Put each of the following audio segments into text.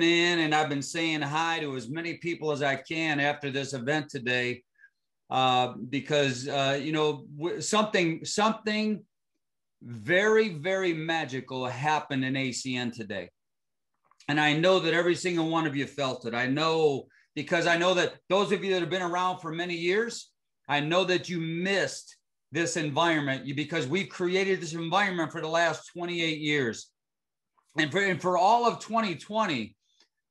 in and I've been saying hi to as many people as I can after this event today, uh, because uh, you know something something very very magical happened in ACN today, and I know that every single one of you felt it. I know because I know that those of you that have been around for many years, I know that you missed this environment because we've created this environment for the last 28 years. And for, and for all of 2020,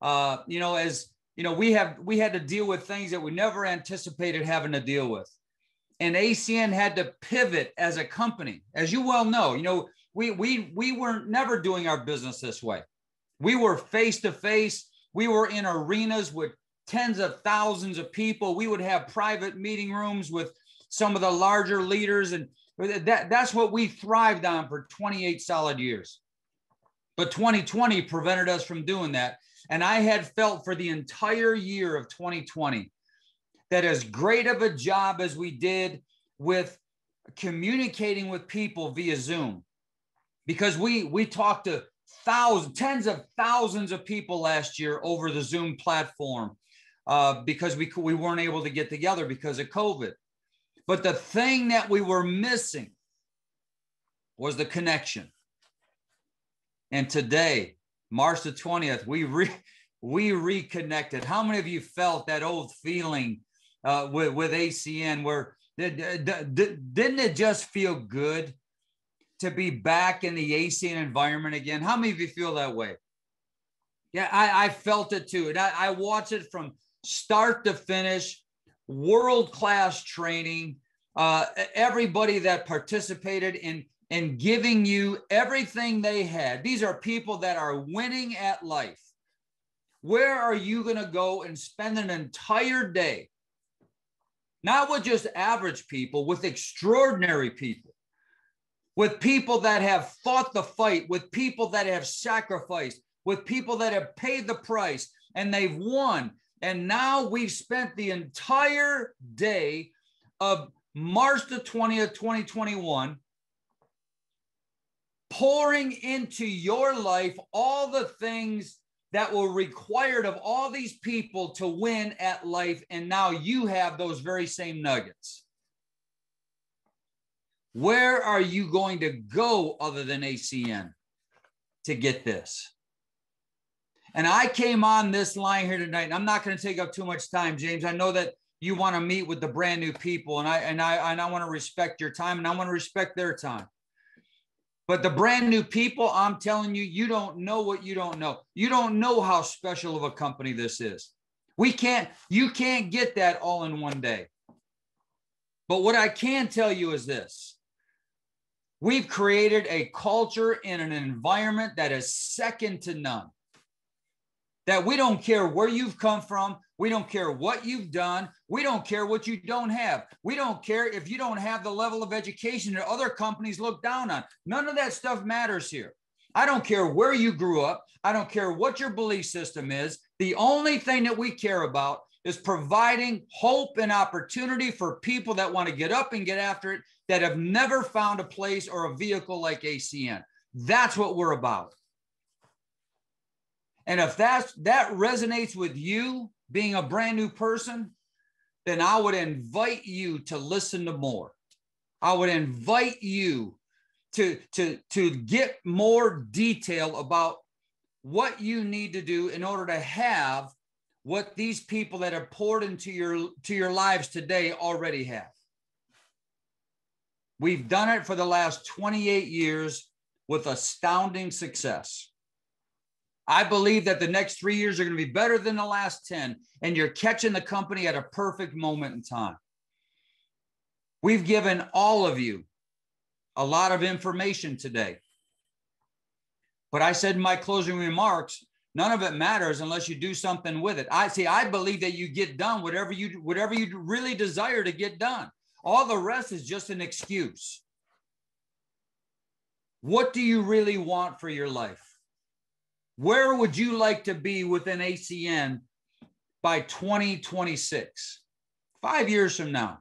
uh, you know, as you know, we have we had to deal with things that we never anticipated having to deal with. And ACN had to pivot as a company. As you well know, you know, we we we weren't never doing our business this way. We were face to face. We were in arenas with tens of thousands of people. We would have private meeting rooms with some of the larger leaders. And that, that's what we thrived on for 28 solid years. But 2020 prevented us from doing that. And I had felt for the entire year of 2020 that as great of a job as we did with communicating with people via Zoom, because we we talked to thousands, tens of thousands of people last year over the Zoom platform uh, because we we weren't able to get together because of COVID. But the thing that we were missing was the connection. And today, March the 20th, we re, we reconnected. How many of you felt that old feeling uh, with, with ACN where didn't it just feel good to be back in the ACN environment again? How many of you feel that way? Yeah, I, I felt it too. And I, I watched it from start to finish world class training. Uh, everybody that participated in in giving you everything they had. These are people that are winning at life. Where are you going to go and spend an entire day? Not with just average people, with extraordinary people, with people that have fought the fight, with people that have sacrificed, with people that have paid the price and they've won and now we've spent the entire day of March the 20th, 2021, pouring into your life all the things that were required of all these people to win at life. And now you have those very same nuggets. Where are you going to go other than ACN to get this? And I came on this line here tonight, and I'm not going to take up too much time, James. I know that you want to meet with the brand new people, and I and I and I want to respect your time, and I want to respect their time. But the brand new people, I'm telling you, you don't know what you don't know. You don't know how special of a company this is. We can't, you can't get that all in one day. But what I can tell you is this we've created a culture in an environment that is second to none that we don't care where you've come from. We don't care what you've done. We don't care what you don't have. We don't care if you don't have the level of education that other companies look down on. None of that stuff matters here. I don't care where you grew up. I don't care what your belief system is. The only thing that we care about is providing hope and opportunity for people that want to get up and get after it that have never found a place or a vehicle like ACN. That's what we're about. And if that's that resonates with you being a brand new person, then I would invite you to listen to more. I would invite you to, to, to get more detail about what you need to do in order to have what these people that have poured into your to your lives today already have. We've done it for the last 28 years with astounding success. I believe that the next three years are going to be better than the last 10, and you're catching the company at a perfect moment in time. We've given all of you a lot of information today. But I said in my closing remarks, none of it matters unless you do something with it. I see, I believe that you get done whatever you whatever you really desire to get done. All the rest is just an excuse. What do you really want for your life? Where would you like to be within ACN by 2026? Five years from now.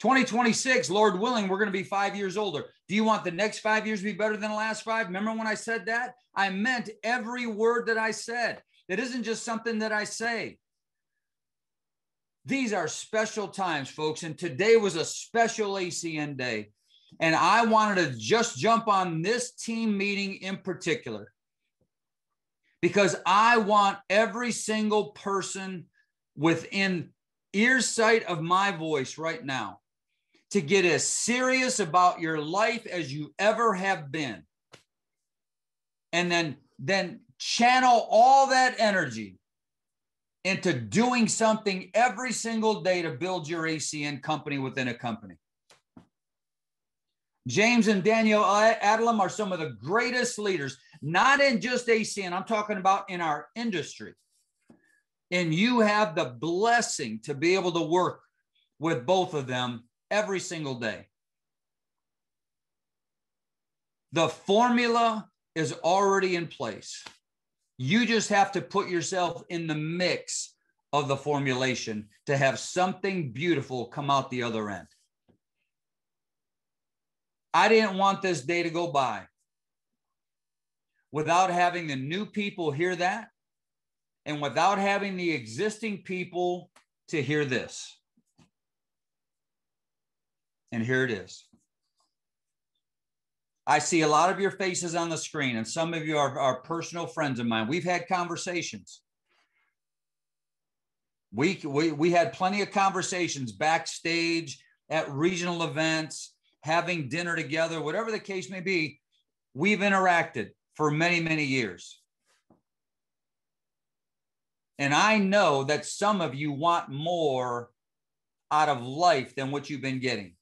2026, Lord willing, we're going to be five years older. Do you want the next five years to be better than the last five? Remember when I said that? I meant every word that I said. It isn't just something that I say. These are special times, folks. And today was a special ACN day. And I wanted to just jump on this team meeting in particular because I want every single person within earsight of my voice right now to get as serious about your life as you ever have been. And then, then channel all that energy into doing something every single day to build your ACN company within a company. James and Danielle Adlam are some of the greatest leaders, not in just ACN, I'm talking about in our industry. And you have the blessing to be able to work with both of them every single day. The formula is already in place. You just have to put yourself in the mix of the formulation to have something beautiful come out the other end. I didn't want this day to go by without having the new people hear that and without having the existing people to hear this. And here it is. I see a lot of your faces on the screen, and some of you are, are personal friends of mine. We've had conversations. We, we, we had plenty of conversations backstage at regional events, having dinner together, whatever the case may be. We've interacted for many, many years. And I know that some of you want more out of life than what you've been getting.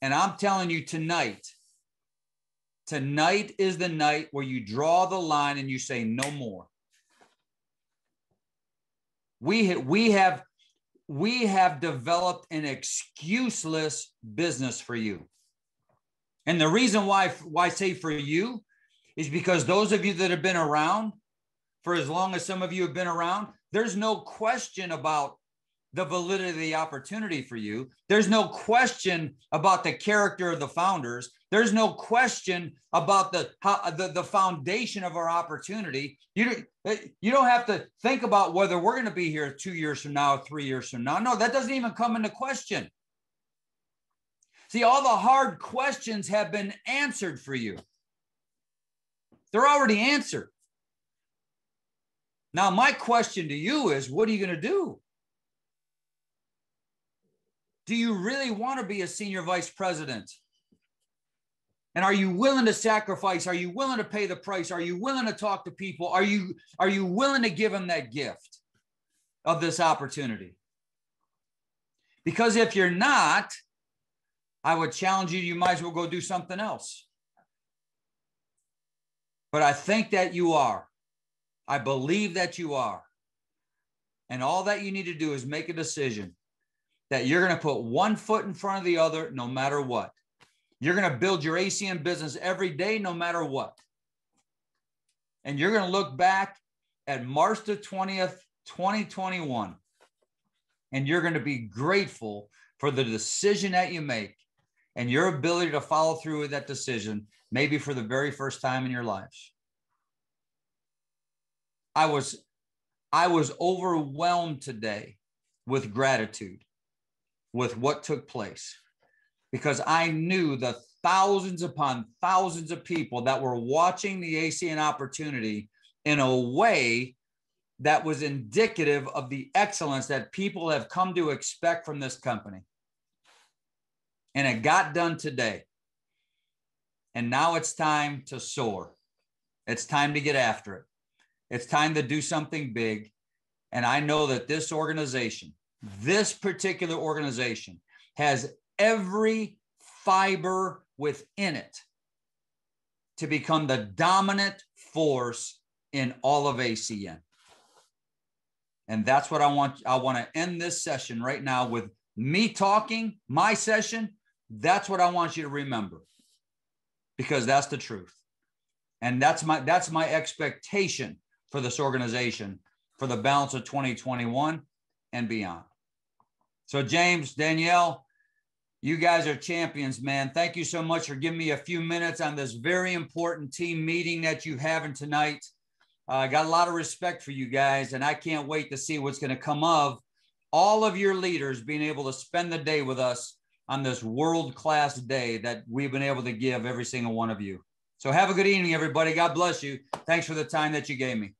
And I'm telling you tonight, tonight is the night where you draw the line and you say no more. We, we have we have developed an excuseless business for you. And the reason why, why I say for you is because those of you that have been around for as long as some of you have been around, there's no question about the validity of the opportunity for you. There's no question about the character of the founders. There's no question about the how, the, the foundation of our opportunity. You eh, you don't have to think about whether we're going to be here two years from now, three years from now. No, that doesn't even come into question. See, all the hard questions have been answered for you. They're already answered. Now, my question to you is what are you going to do? Do you really want to be a senior vice president? And are you willing to sacrifice? Are you willing to pay the price? Are you willing to talk to people? Are you are you willing to give them that gift of this opportunity? Because if you're not, I would challenge you, you might as well go do something else. But I think that you are. I believe that you are. And all that you need to do is make a decision that you're going to put one foot in front of the other no matter what. You're going to build your ACN business every day no matter what. And you're going to look back at March the 20th, 2021, and you're going to be grateful for the decision that you make and your ability to follow through with that decision, maybe for the very first time in your lives. I was I was overwhelmed today with gratitude with what took place because I knew the thousands upon thousands of people that were watching the ACN opportunity in a way that was indicative of the excellence that people have come to expect from this company. And it got done today. And now it's time to soar. It's time to get after it. It's time to do something big. And I know that this organization, this particular organization has every fiber within it to become the dominant force in all of ACN. And that's what I want. I want to end this session right now with me talking, my session. That's what I want you to remember because that's the truth. And that's my that's my expectation for this organization for the balance of 2021 and beyond. So, James, Danielle, you guys are champions, man. Thank you so much for giving me a few minutes on this very important team meeting that you having tonight. Uh, I uh, got a lot of respect for you guys, and I can't wait to see what's going to come of all of your leaders being able to spend the day with us on this world class day that we've been able to give every single one of you. So have a good evening, everybody. God bless you. Thanks for the time that you gave me.